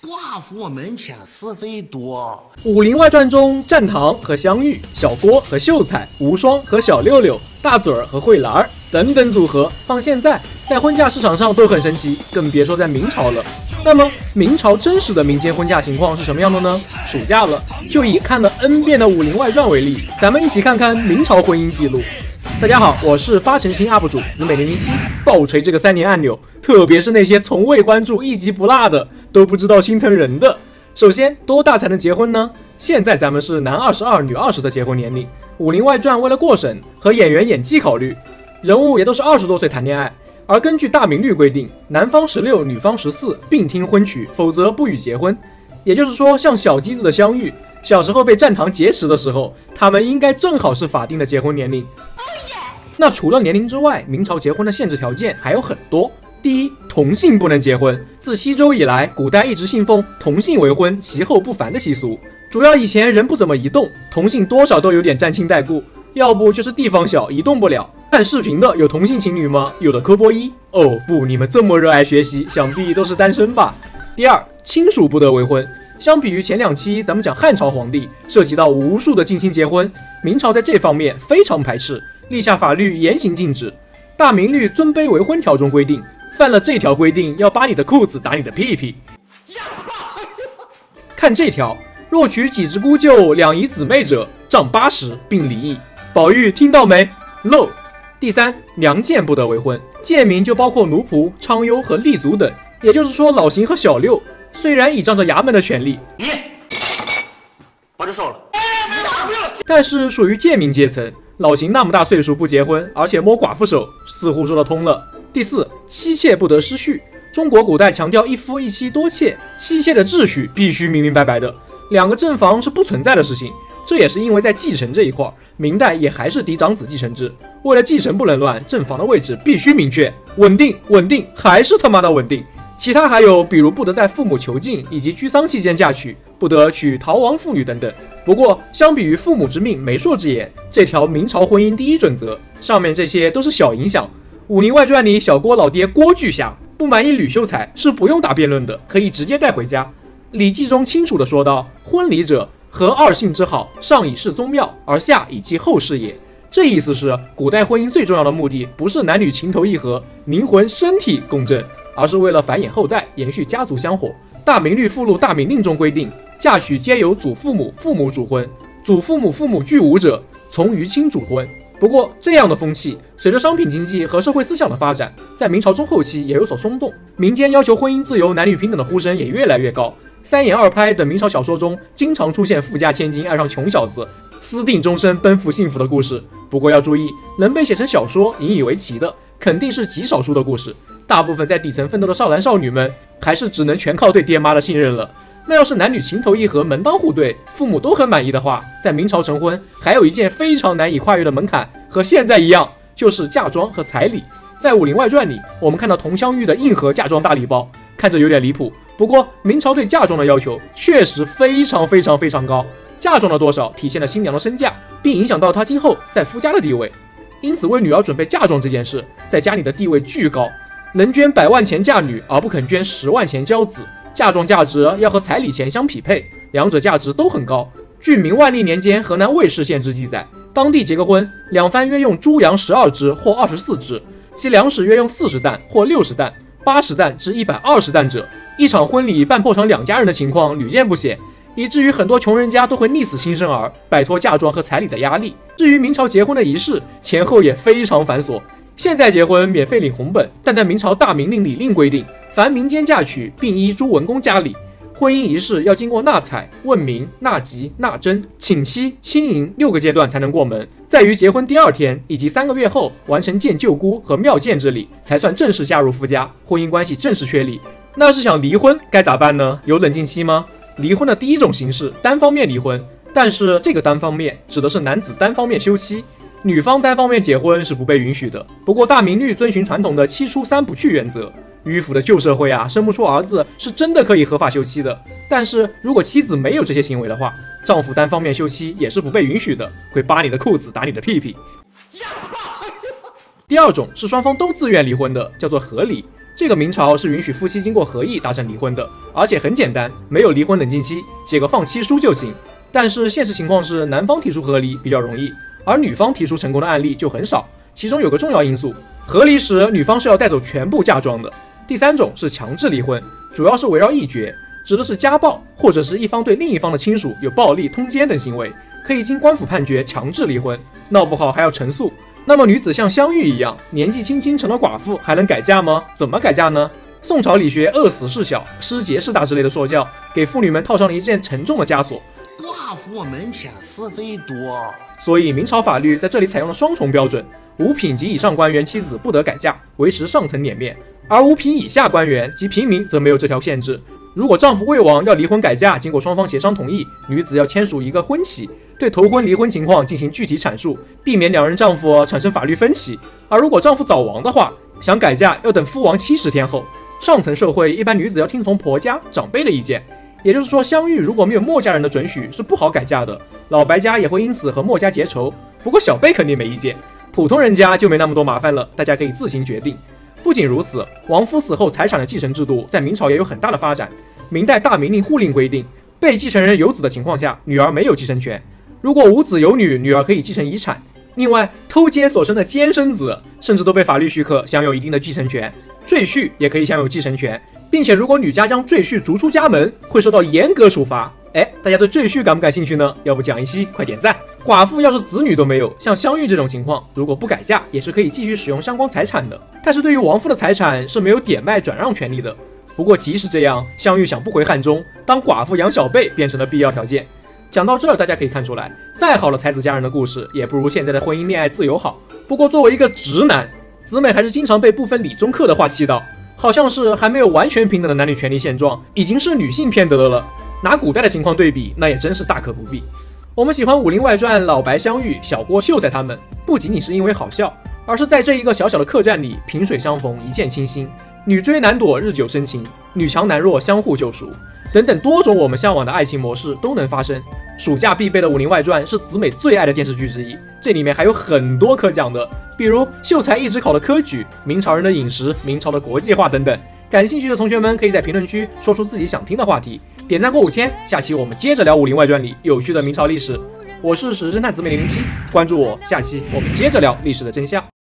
寡妇门前是非多。《武林外传》中，战堂和香玉、小郭和秀才、无双和小六六、大嘴儿和慧兰儿等等组合，放现在在婚嫁市场上都很神奇，更别说在明朝了。那么，明朝真实的民间婚嫁情况是什么样的呢？暑假了，就以看了 N 遍的《武林外传》为例，咱们一起看看明朝婚姻记录。大家好，我是八成新 UP 主紫美零零七，爆锤这个三连按钮，特别是那些从未关注一集不落的，都不知道心疼人的。首先，多大才能结婚呢？现在咱们是男二十二，女二十的结婚年龄。《武林外传》为了过审和演员演技考虑，人物也都是二十多岁谈恋爱。而根据大明律规定，男方十六，女方十四，并听婚娶，否则不予结婚。也就是说，像小鸡子的相遇，小时候被战堂劫持的时候，他们应该正好是法定的结婚年龄。那除了年龄之外，明朝结婚的限制条件还有很多。第一，同性不能结婚。自西周以来，古代一直信奉同性为婚，其后不凡的习俗。主要以前人不怎么移动，同性多少都有点沾亲带故，要不就是地方小，移动不了。看视频的有同性情侣吗？有的科波一。哦不，你们这么热爱学习，想必都是单身吧？第二，亲属不得为婚。相比于前两期咱们讲汉朝皇帝，涉及到无数的近亲结婚，明朝在这方面非常排斥。立下法律严刑禁止，《大明律尊卑为婚条》中规定，犯了这条规定要扒你的裤子，打你的屁屁。看这条，若娶几只姑舅、两姨姊妹者，杖八十，并离异。宝玉听到没？漏。第三，娘贱不得为婚，贱民就包括奴仆、娼优和立足等。也就是说，老邢和小六虽然倚仗着衙门的权利，你把这收了，但是属于贱民阶层。老邢那么大岁数不结婚，而且摸寡妇手，似乎说得通了。第四，妻妾不得失序。中国古代强调一夫一妻多妾，妻妾的秩序必须明明白白的，两个正房是不存在的事情。这也是因为在继承这一块，明代也还是嫡长子继承制，为了继承不能乱，正房的位置必须明确，稳定，稳定，还是他妈的稳定。其他还有，比如不得在父母囚禁以及居丧期间嫁娶，不得娶逃亡妇女等等。不过，相比于父母之命、媒妁之言这条明朝婚姻第一准则，上面这些都是小影响。《武林外传》里小郭老爹郭巨侠不满意吕秀才是不用打辩论的，可以直接带回家。《礼记》中清楚的说道：“婚礼者，合二姓之好，上以事宗庙，而下以继后世也。”这意思是，古代婚姻最重要的目的不是男女情投意合、灵魂身体共振。而是为了繁衍后代，延续家族香火。《大明律附录·大明令》中规定，嫁娶皆由祖父母、父母主婚，祖父母、父母俱无者，从于亲主婚。不过，这样的风气随着商品经济和社会思想的发展，在明朝中后期也有所松动，民间要求婚姻自由、男女平等的呼声也越来越高。三言二拍等明朝小说中，经常出现富家千金爱上穷小子，私定终身、奔赴幸福的故事。不过要注意，能被写成小说、引以为奇的，肯定是极少数的故事。大部分在底层奋斗的少男少女们，还是只能全靠对爹妈的信任了。那要是男女情投意合、门当户对，父母都很满意的话，在明朝成婚还有一件非常难以跨越的门槛，和现在一样，就是嫁妆和彩礼。在《武林外传》里，我们看到佟湘玉的硬核嫁妆大礼包，看着有点离谱。不过明朝对嫁妆的要求确实非常非常非常高，嫁妆的多少体现了新娘的身价，并影响到她今后在夫家的地位。因此，为女儿准备嫁妆这件事，在家里的地位巨高。能捐百万钱嫁女，而不肯捐十万钱交子，嫁妆价值要和彩礼钱相匹配，两者价值都很高。据明万历年间河南魏氏县志记载，当地结个婚，两番约用猪羊十二只或二十四只，其粮食约用四十担或六十担、八十担至一百二十担者，一场婚礼办破成两家人的情况屡见不鲜，以至于很多穷人家都会溺死新生儿，摆脱嫁妆和彩礼的压力。至于明朝结婚的仪式，前后也非常繁琐。现在结婚免费领红本，但在明朝大明令里令规定，凡民间嫁娶，并依诸文公家礼，婚姻仪式要经过纳采、问名、纳吉、纳征、请息、亲迎六个阶段才能过门，在于结婚第二天以及三个月后完成见舅姑和庙见之礼，才算正式嫁入夫家，婚姻关系正式确立。那是想离婚该咋办呢？有冷静期吗？离婚的第一种形式，单方面离婚，但是这个单方面指的是男子单方面休妻。女方单方面结婚是不被允许的。不过大明律遵循传统的七出三不去原则，迂腐的旧社会啊，生不出儿子是真的可以合法休妻的。但是如果妻子没有这些行为的话，丈夫单方面休妻也是不被允许的，会扒你的裤子，打你的屁屁。第二种是双方都自愿离婚的，叫做和离。这个明朝是允许夫妻经过合议达成离婚的，而且很简单，没有离婚冷静期，写个放弃书就行。但是现实情况是，男方提出和离比较容易，而女方提出成功的案例就很少。其中有个重要因素，和离时女方是要带走全部嫁妆的。第三种是强制离婚，主要是围绕一绝，指的是家暴或者是一方对另一方的亲属有暴力、通奸等行为，可以经官府判决强制离婚，闹不好还要陈诉。那么女子像香玉一样，年纪轻轻成了寡妇，还能改嫁吗？怎么改嫁呢？宋朝理学饿死事小、失节事大之类的说教，给妇女们套上了一件沉重的枷锁。寡妇门前是非多，所以明朝法律在这里采用了双重标准：五品及以上官员妻子不得改嫁，维持上层脸面；而五品以下官员及平民则没有这条限制。如果丈夫未亡要离婚改嫁，经过双方协商同意，女子要签署一个婚契，对头婚离婚情况进行具体阐述，避免两人丈夫产生法律分歧。而如果丈夫早亡的话，想改嫁要等夫亡七十天后。上层社会一般女子要听从婆家长辈的意见。也就是说，香玉如果没有墨家人的准许，是不好改嫁的。老白家也会因此和墨家结仇。不过小贝肯定没意见，普通人家就没那么多麻烦了，大家可以自行决定。不仅如此，亡夫死后财产的继承制度在明朝也有很大的发展。明代大明令户令规定，被继承人有子的情况下，女儿没有继承权；如果无子有女，女儿可以继承遗产。另外，偷奸所生的奸生子，甚至都被法律许可享有一定的继承权。赘婿也可以享有继承权。并且，如果女家将赘婿逐出家门，会受到严格处罚。哎，大家对赘婿感不感兴趣呢？要不讲一期，快点赞！寡妇要是子女都没有，像香玉这种情况，如果不改嫁，也是可以继续使用相关财产的。但是对于亡夫的财产是没有典卖转让权利的。不过即使这样，香玉想不回汉中当寡妇养小辈，变成了必要条件。讲到这儿，大家可以看出来，再好的才子佳人的故事，也不如现在的婚姻恋爱自由好。不过作为一个直男，子美还是经常被部分理中客的话气到。好像是还没有完全平等的男女权利现状，已经是女性偏得的了。拿古代的情况对比，那也真是大可不必。我们喜欢《武林外传》老白相遇、小郭秀才他们，不仅仅是因为好笑，而是在这一个小小的客栈里，萍水相逢，一见倾心，女追男躲，日久生情，女强男弱，相互救赎。等等多种我们向往的爱情模式都能发生。暑假必备的《武林外传》是子美最爱的电视剧之一，这里面还有很多可讲的，比如秀才一直考的科举、明朝人的饮食、明朝的国际化等等。感兴趣的同学们可以在评论区说出自己想听的话题，点赞过五千，下期我们接着聊《武林外传》里有趣的明朝历史。我是史侦探子美零零七，关注我，下期我们接着聊历史的真相。